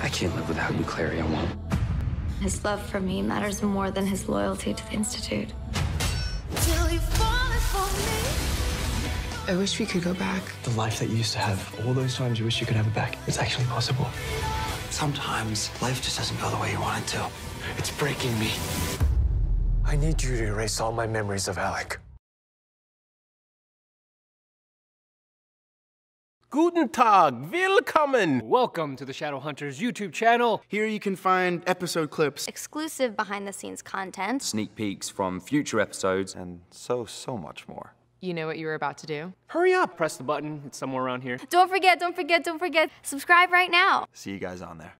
I can't live without you, Clary. I won't. His love for me matters more than his loyalty to the Institute. I wish we could go back. The life that you used to have, all those times you wish you could have it back, it's actually possible. Sometimes life just doesn't go the way you want it to. It's breaking me. I need you to erase all my memories of Alec. Guten Tag, willkommen! Welcome to the Shadowhunters YouTube channel. Here you can find episode clips, Exclusive behind the scenes content. sneak peeks from future episodes, and so, so much more. You know what you were about to do? Hurry up, press the button, it's somewhere around here. Don't forget, don't forget, don't forget. Subscribe right now. See you guys on there.